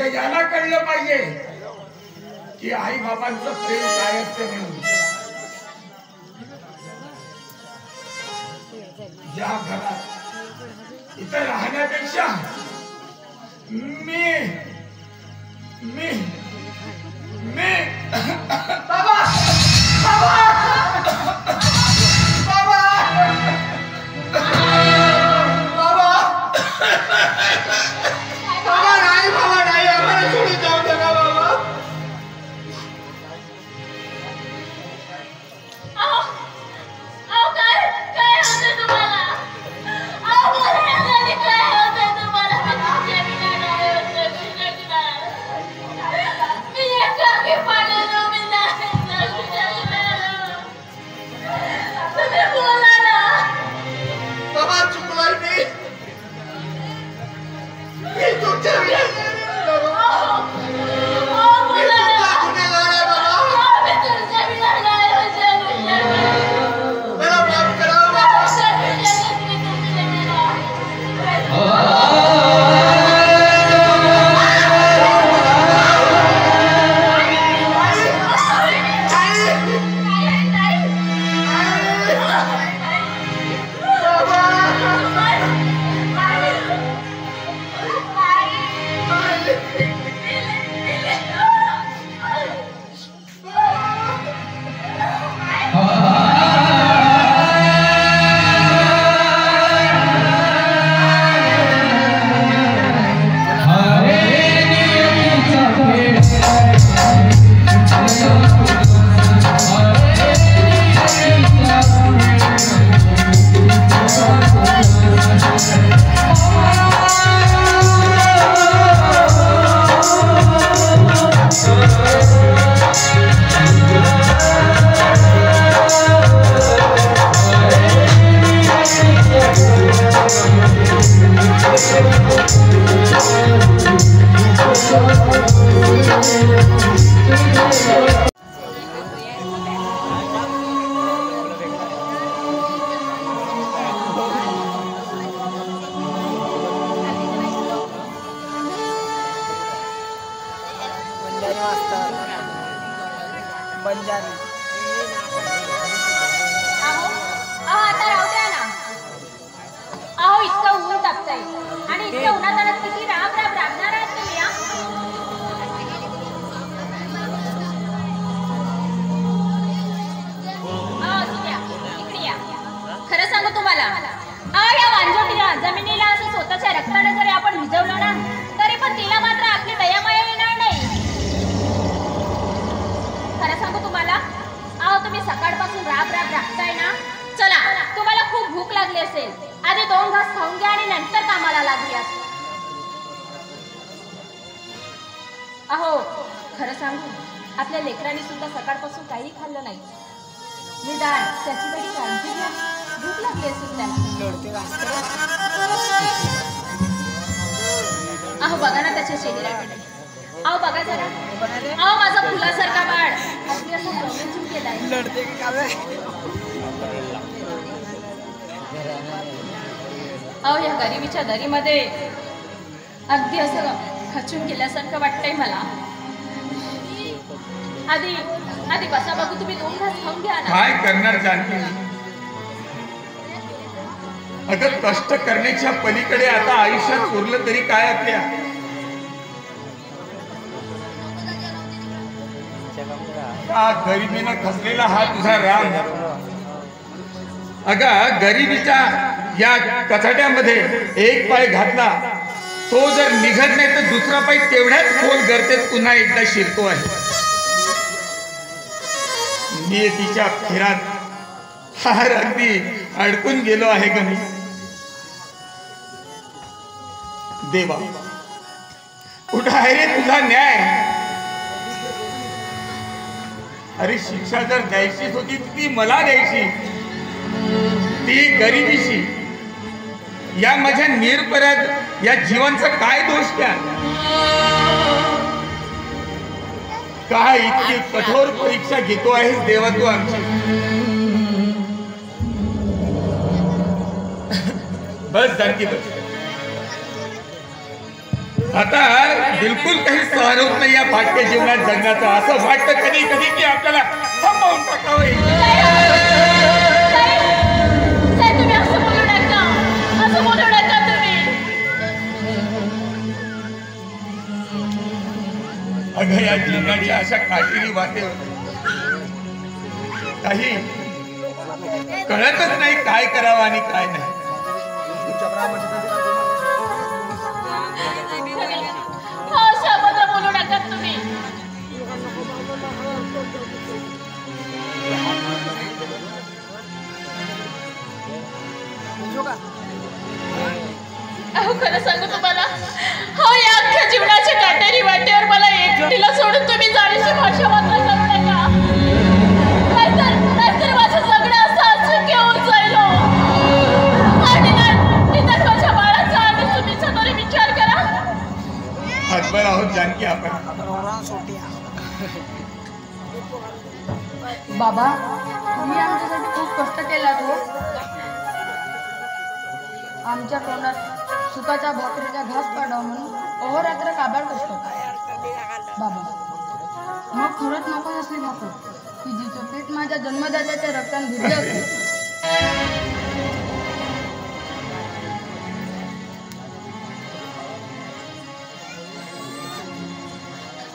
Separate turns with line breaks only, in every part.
आता जाणते याला कळलं पाहिजे की आई बाबांचं प्रेम काय असते म्हणून. या घरात इथं राहण्यापेक्षा मी
सकाळपासून राब राब राबताय ना. चला तुम्हाला खूप भूक लागली असेल. आधी दोन घास खाऊन घ्या आणि नंतर कामाला लागूया अहो खरं सांगू आपल्या लेकरांनी सुद्धा सकाळपासून काही खाल्लं नाही. निदान त्याची तरी काळजी घ्या. भूक लागली असेल त्याला. अहो बघा ना त्याच्या चेहऱ्याकडे अहो बघा जरा. अहो माझा फुलासारखा बाळ. अगदी असं केलाय.
लढते की काय?
अहो या गरिबीच्या दरीमध्ये अगदी असं खचून गेल्यासारखं वाटतंय मला. आधी आधी बसा बघू तुम्ही दोन घास खाऊन घ्या ना.
काय करणार जानकी? अगं कष्ट करण्याच्या पलीकडे आता आयुष्यात उरलं तरी काय आपल्या? का गरिबीनं खसलेला हा तुझा राम. अगं गरिबीच्या या कचाट्यामध्ये एक पाय घातला तो जर निघत नाही तर दुसरा पाय तेवढ्याच खोल गर्तेत पुन्हा एकदा शिरतो आहे. नियतीच्या फिरात फार अगदी अडकून गेलो आहे गणी देवा कुठं आहे रे तुझा न्याय? अरे शिक्षा जर द्यायचीच होती ती मला द्यायची. ती गरिबीशी या माझ्या निरपराध या जीवांचा काय दोष त्या? काय इतकी कठोर परीक्षा घेतो आहेस देवा तू आमची? बस जानकी बस. आता बिलकुल काही सहन होत नाही या फाटक्या जीवनात जगण्याचं. असं वाटतं कधी कधी की आपल्याला थांबवून अगं या जीवनाच्या अशा काटेरी वाटे काही कळतच नाही काय करावं आणि काय नाही.
अहो खरं सांगू तुम्हाला? हो या अख्ख्या जीवनाच्या काटेरी वाटेवर मला एकटीला सोडून तुम्ही जाण्याची भाषा मात्र करू नका नाहीतर नाहीतर माझं जगणं असं अचूक होऊन जाईल हो. आणि नाही- निदान माझ्या बाळाचा आणि सुनीचा तरी विचार करा.
हातभर आहोत जानकी आपण.
बाबा तुम्ही आमच्यासाठी खूप कष्ट केला हो. आमच्या तोंडात सुखाच्या भाकरीचा घास पाडावा म्हणून अहोरात्र काबाड कष्ट बाबा मग खरंच नको असली भाकर की जिचं पीठ माझ्या जन्मदात्याच्या रक्तान भिजलं होते.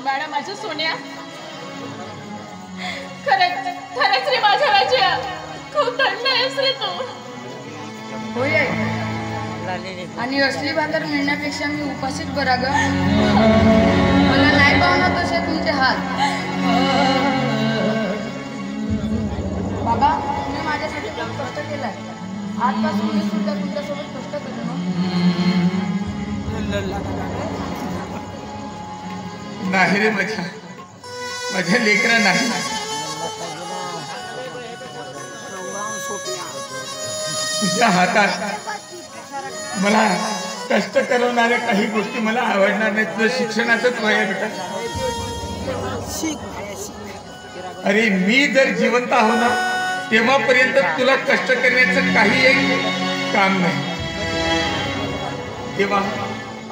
मॅडम माझ्या सोन्या. खरंच खरंच रे माझ्या राजा. खूप थंड आहेस रे तू.
होय आई. आणि असली भाकर मिळण्यापेक्षा मी उपाशीच बरा ग. मला नाही पाहणार तसे तुमचे हाल बाबा तुम्ही माझ्यासाठी खूप कष्ट केलाय. आजपासून मी सुद्धा तुमच्यासोबत कष्ट करेन हं.
नाही रे माझ्या माझ्या लेकरा नाही. तुझ्या हातात मला कष्ट करवणाऱ्या काही गोष्टी मला आवडणार नाही तुझं शिक्षणाचंच वय बेटा. अरे मी जर जिवंत आहो ना तेव्हापर्यंत तुला कष्ट करण्याचं काही एक काम नाही. तेव्हा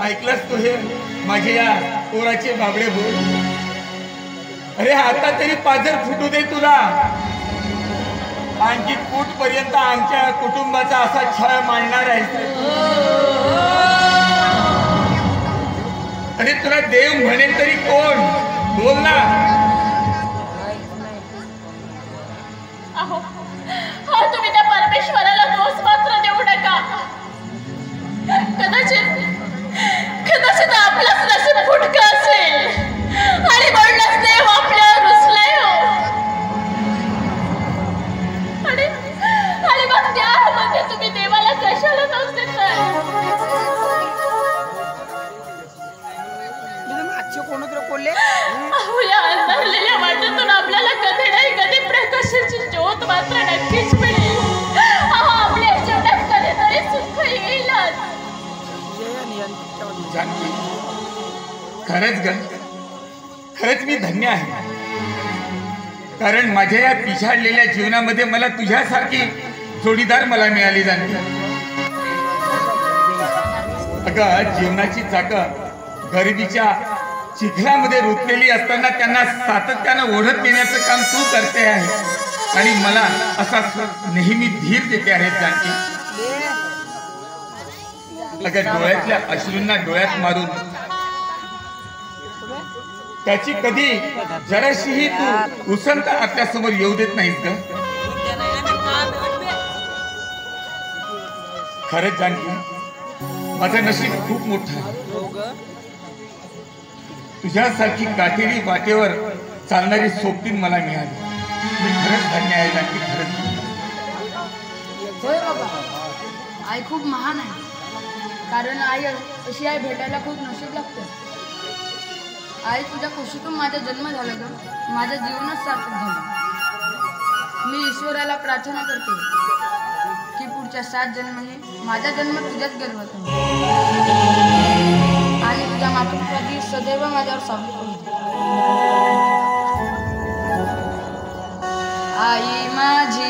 ऐकलंस तू हे? माझे या पोराचे बाबडे बोल. अरे आता तरी पाजर फुटू दे तुला. आणखी कुठपर्यंत आमच्या कुटुंबाचा असा छळ मांडणार आहे? अरे तुला देव म्हणेल तरी कोण? बोल ना.
तुम्ही त्या परमेश्वराला दोष मात्र देऊ नका. कदाचित कदाचित आपलाच नशीब फुटकं
मागचे कोणतरी कोल्हे?
या अंधारलेल्या वाटेतून आपल्याला कधी नाही कधी प्रकाशाची ज्योत मात्र नक्कीच मिळेल. अहो, आपल्या जीवनात कधीतरी सुख येईलच.
जय नियंत्रण
जानकी खरंच ग खरंच मी धन्य आहे. कारण माझ्या या पिछाडलेल्या जीवनामध्ये मला तुझ्यासारखी जोडीदार मला मिळाली जानकी. अगं जीवनाची चाकं गरिबीच्या चिखलामध्ये रुतलेली असताना त्यांना सातत्यानं ओढत नेण्याचं काम तू करते आहे. आणि मला असा नेहमी धीर देते आहेत जानकी अगं डोळ्यातल्या अश्रूंना डोळ्यात मारून त्याची कधी जराशीही तू उसंत आपल्यासमोर येऊ देत नाहीस ग. खरंच जानकी माझं नशीब खूप मोठं आहे. तुझ्यासारखी काटेरी वाटेवर चालणारी सोबतीन मला मिळाली. मी खरंच धन्य आहे नक्की खरंच
होय बाबा. आई खूप महान आहे. कारण आई अशी आई भेटायला खूप नशीब लागते. आई तुझ्या खुशीतून माझा जन्म झाला ग. माझं जीवनच सार्थक झालं. मी ईश्वराला प्रार्थना करते की पुढच्या सात जन्म हे माझा जन्म तुझ्याच गर्भात आणि तुझ्या मातृत्वाची सदैव माझ्यावर सावली आई माझी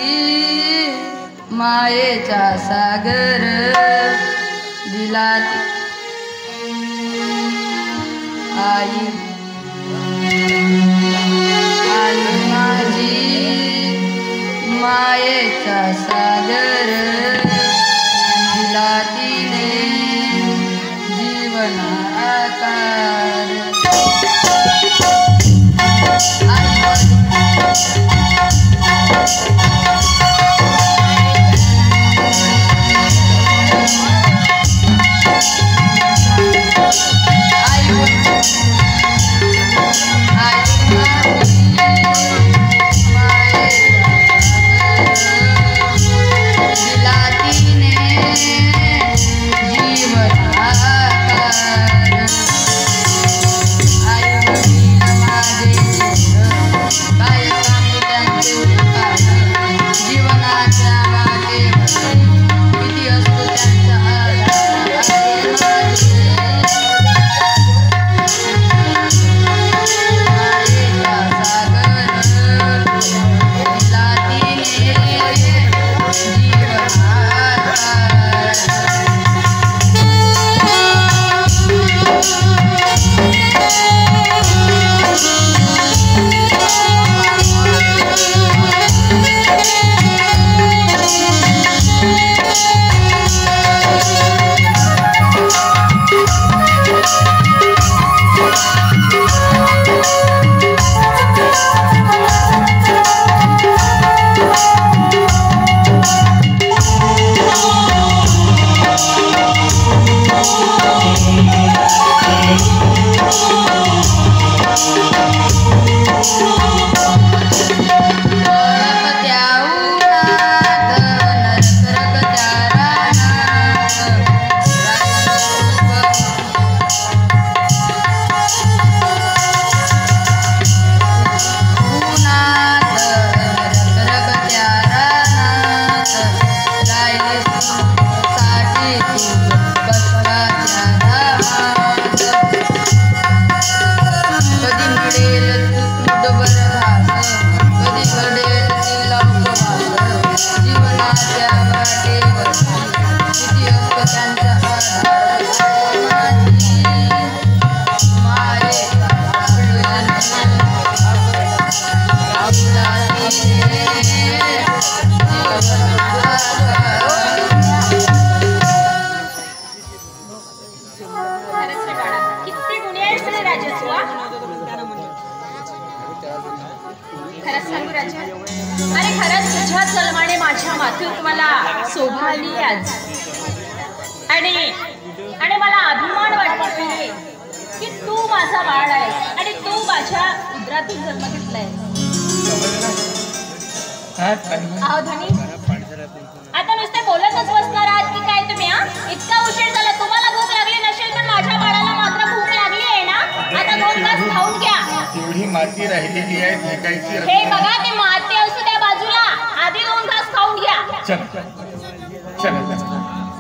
मायेचा सागर दिला
आई आई माझी मायेचा सागर दिला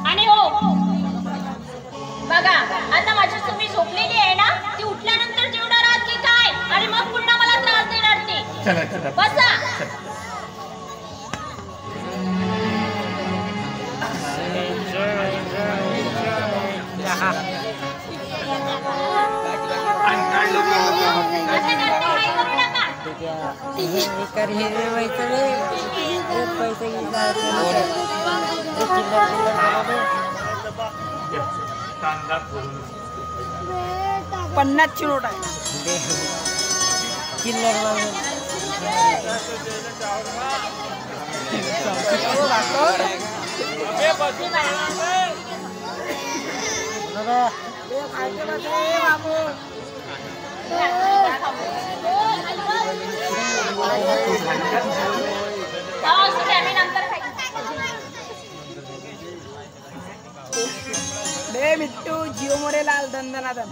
आणि
हो
बघा आता माझी तुम्ही झोपलेली आहे ना ती उठल्यानंतर जेवणार आहात की काय आणि मग पुन्हा मला त्रास देणार ती
चला चला
बसा असं करते काही करू नका
कांदा फोडून
पन्नासची नोट आहे
हा, असू द्या मी नंतर
બે
મિટ્ટુ જીઓ મોરે લાલ ધંધના ધમ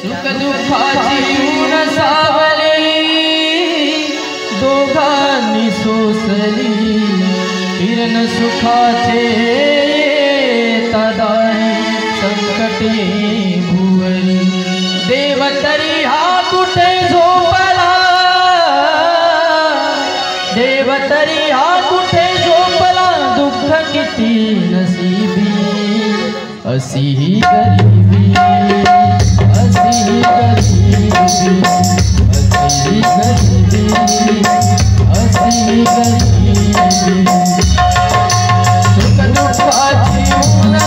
सुख दुःखाची ऊन सावली दोघांनी सोसली किरण सुखाचे तदाई संकटे असी ही गरिबी असी ही गरिबी असी ही गरिबी असी ही गरिबी. सुख दुःखाची ऊन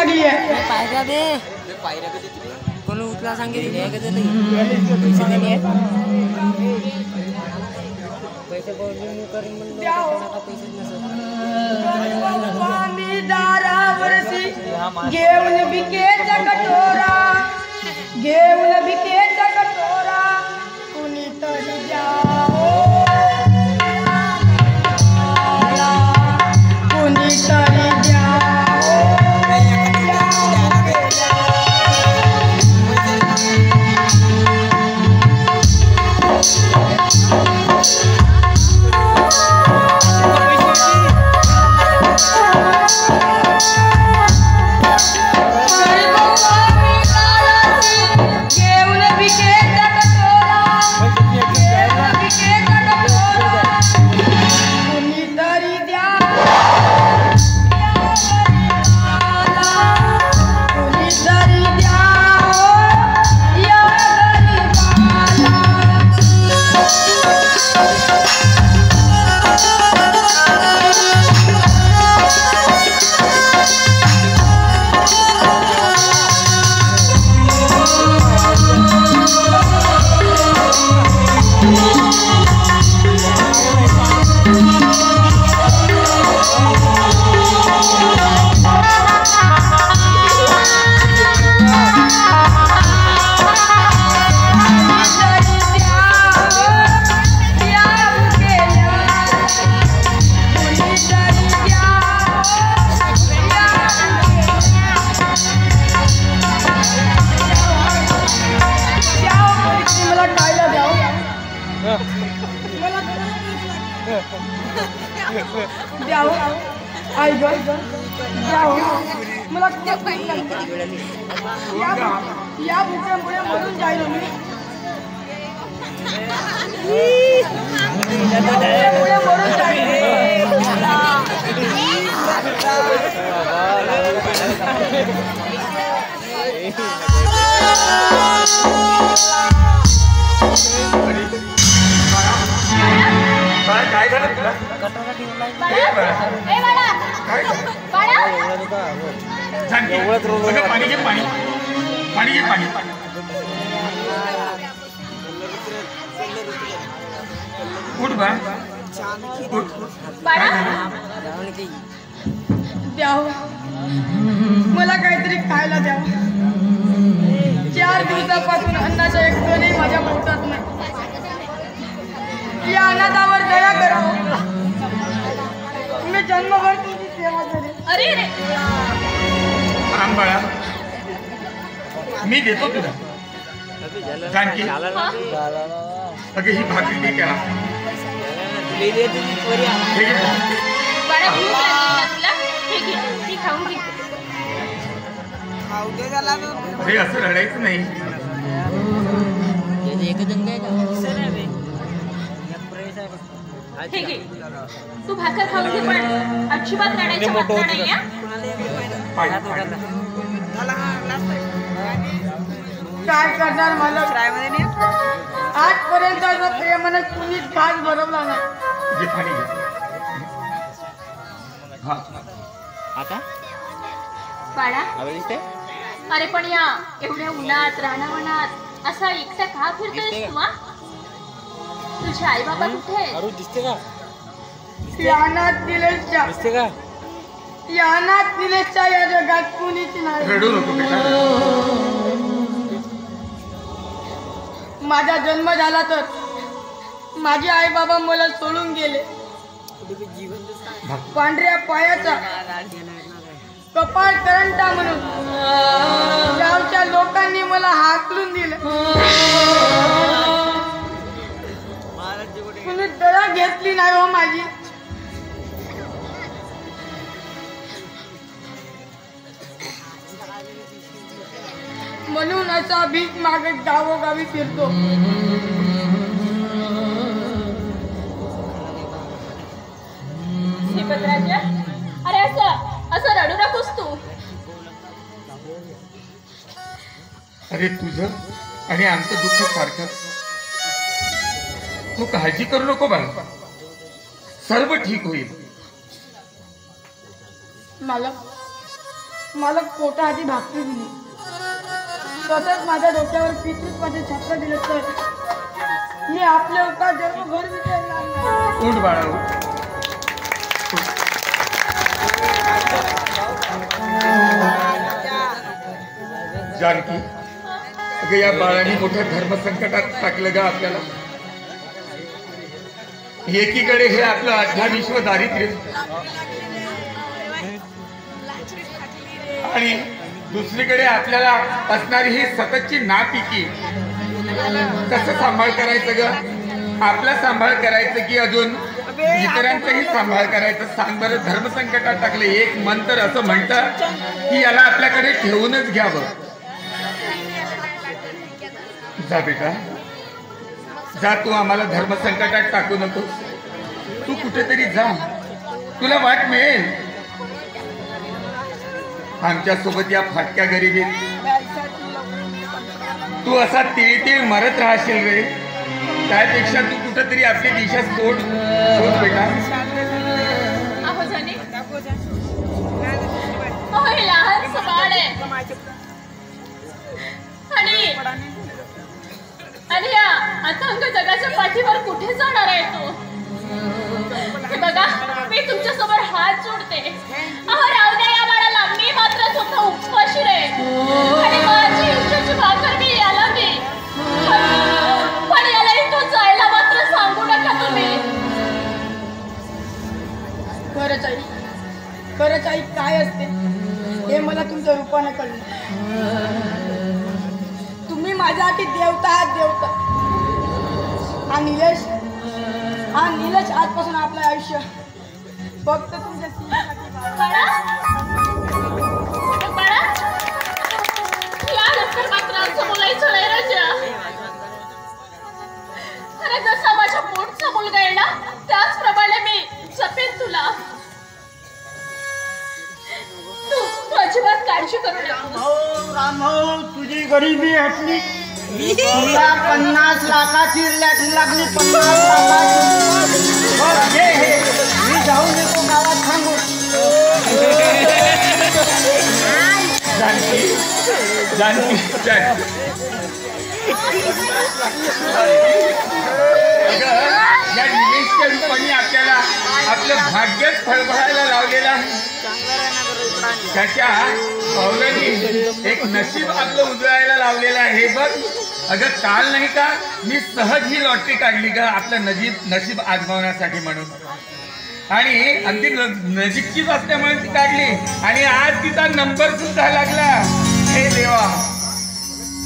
लागली आहे
पायऱ्या दे कोणी उठला सांगितलं का पैसे दिले पैसे बोलून करीन म्हणलं आता
घेऊन बिकेचा कटोरा घेऊन बिकेचा कटोरा कुणीतरी द्यावो
काय झालं तुला ए, बाळा,
ए बाळा
काय झालं
बाळा
जानकी, अगं, पाणी घे पाणी. पाणी घे पाणी. उठ बा उठ।
बाळा
द्याव मला काहीतरी खायला द्याव. चार दिवसापासून अन्नाचा एक कणही माझ्या पोटात नाही. या अनाथावर दया करावं. मी जन्मभर तुझी सेवा करेन
अरे रे.
थांब बाळा. मी देतो तुला.
हा?
अगं ही भाकरी दे त्याला हे असं रडायचं नाही.
हे तू भाकर खाऊन घे पण अजिबात रडायचं नाही?
पाणी पाणी.
काय करणार मला? आजपर्यंत प्रेमानं कुणीच घास भरवला नाही.
जे पाणी घे. हा.
आता?
बाळा. अरे पण या एवढ्या उन्हात रानावनात असा एकटा का फिरतोयस
दिसते
तू? तुझे आई बाबा कुठे आहेत?
अरू दिसते का?
यानात निलेशच्या
दिसते का?
यानात निलेशच्या या जगात कुणीच नाही.
रडू नको
माझा जन्म झाला तर माझे आई बाबा मला सोडून गेले. पांढऱ्या पायाचा कपाळ करंटा म्हणून गावच्या लोकांनी मला हाकलून दिलं. कुणी दया घेतली नाही हो माझी. म्हणून असा भीक मागत गावोगावी फिरतो.
अरे असं असं रडू नकोस तू.
अरे तुझं आणि आमचं दुःख सारखं. तू काळजी करू नको बाळा. सर्व ठीक होईल.
मालक मालक पोटाआधी भाकरी दिली. तसंच माझ्या डोक्यावर पितृच माझे छत्र दिले तर? मी आपल्या उपकार जन्म घर
उठ बाळा जानकी अगं या बाळाने मोठ्या धर्मसंकटात टाकलं गा आपल्याला. एकीकडे हे आपलं अठरा विश्व दारिद्र्य. आणि दुसरीकडे आपल्याला असणारी ही सततची नापिकी कसं सांभाळ करायचं ग? आपला सांभाळ करायचं की अजून? इतरांचाही सांभाळ करायचं. सांग बरं धर्मसंकटात टाकले एक मन तर असं म्हणतं की याला आपल्याकडे ठेवूनच घ्यावं. जा बेटा. जा तू आम्हाला धर्मसंकटात टाकू नको. तू कुठेतरी जा. तुला वाट मिळेल. आमच्यासोबत या फाटक्या गरिबीत तू असा तिळतिळ मरत राहशील रे. त्यापेक्षा तू कुठंतरी आपली दिशा सोड सोड बेटा.
आहे आणि या अथांग जगाच्या पाठीवर कुठे जाणार आहे तू? बघा मी तुमच्या हात जोडते.
खरंच आई खरंच आई काय असते? हे मला तुमच्या रूपाने कळलं. तुम्ही माझ्यासाठी देवता आहात देवता. हा निलेश हा निलेश आजपासून आपलं आयुष्य. फक्त तुमच्या
पोटचा मुलगा ना त्याचप्रमाणे मी जपेन तुला. तू तू अजिबात काळजी करू नको
भाऊ रामभाऊ तुझी गरिबी हटली. तुला पन्नास लाखाची लॅटरी लागली पन्नास लाखाची. बघ, हे हे. मी जाऊन येतो गावात सांगू
जानकी जानकी. या निलेशच्या रूपाने आपल्याला आपलं भाग्यच फळफळायला लावलेलं आहे. त्याच्या पावलांनी एक नशीब आपलं उजळायला लावलेलं आहे. बघ अगं काल नाही का मी सहज ही लॉटरी काढली का आपलं नजीब नशीब आजमावण्यासाठी म्हणून. आणि अगदी नजीकचीच असल्यामुळे ती काढली. आणि आज तिचा नंबर सुद्धा लागला. हे देवा.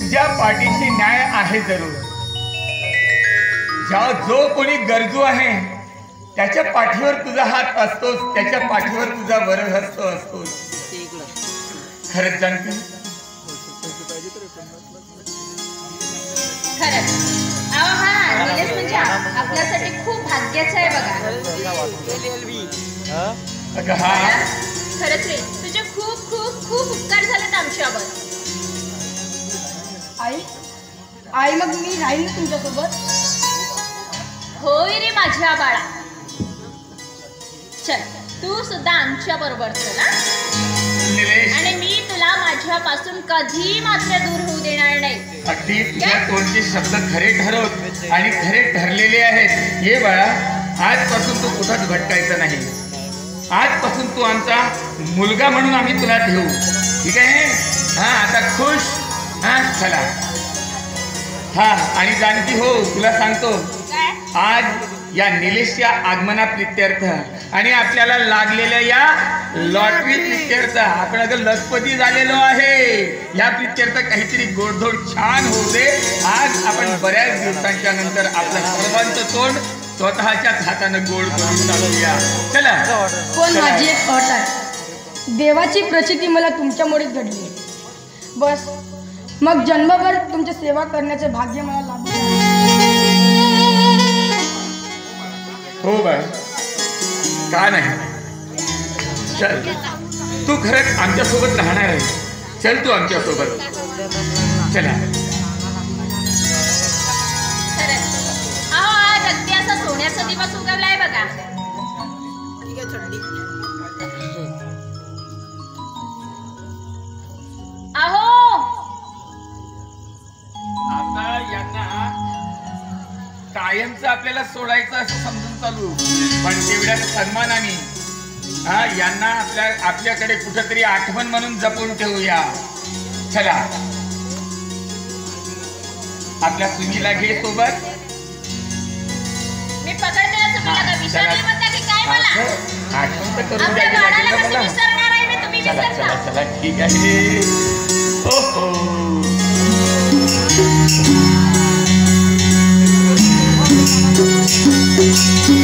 तुझ्या पाठीशी न्याय आहे जरूर. ज्या जो कोणी गरजू आहे त्याच्या पाठीवर तुझा हात असतोच त्याच्या पाठीवर तुझा वरहस्त असतोच. खरंच
खरंच. अहो हा निलेश म्हणजे आपल्यासाठी खूप भाग्याचं आहे बघा.
अगं हा.
खरंच रे तुझे खूप खूप खूप उपकार झालेत आमच्यावर.
आई? आई मग मी राहील तुमच्यासोबत?
होय रे माझ्या बाळा. चल तू सुद्धा आमच्या बरोबर चल हा? आणि मी तुला माझ्यापासून कधी मात्र दूर होऊ देणार नाही.
अगदी तुझ्या तोंडचे शब्द खरे ठरवत आणि खरे ठरलेले आहेत. ये बाळा आजपासून तू कुठंच भटकायचं नाही. आजपासून तू आमचा मुलगा म्हणून आम्ही तुला ठेवू. ठीक आहे? हा आता खुश? हा चला. हा आणि जानकी हो तुला सांगतो. आज या निलेशच्या आगमना प्रित्यर्थ आणि आपल्याला लागलेल्या या लॉटरी प्रित्यर्थ. आपण अगं लखपती झालेलो आहे. या प्रित्यर्थ काहीतरी गोडधोड छान दे आज आपण बऱ्याच दिवसांच्या नंतर आपलं सर्वांचं तोंड स्वतःच्याच हातानं गोड करून टाकूया. चला.
पण. माझी एक अट आहे? देवाची प्रचिती मला तुमच्यामुळेच घडली. बस. मग जन्मभर तुमची सेवा करण्याचे भाग्य मला लाभले
हो बाय का नाही. चल. तू खरंच आमच्यासोबत राहणार आहे चल तू आमच्यासोबत. चला. आपल्याला सोडायचं असं समजून चालू. पण तेवढ्या सन्मानाने हा यांना आपल्या आपल्याकडे कुठंतरी आठवण म्हणून जपून ठेवूया. चला. आपल्या सुनीला घे सोबत.
मी पकडते ना तुम्हाला का विसरले म्हणता की काय मला?
असं आठवण तर करून द्यावी
बाळाला
लागेल ना
कसं
मला.
विसरणार आहे मी तुम्ही
चला चला चला. ठीक आहे. हो हो. Música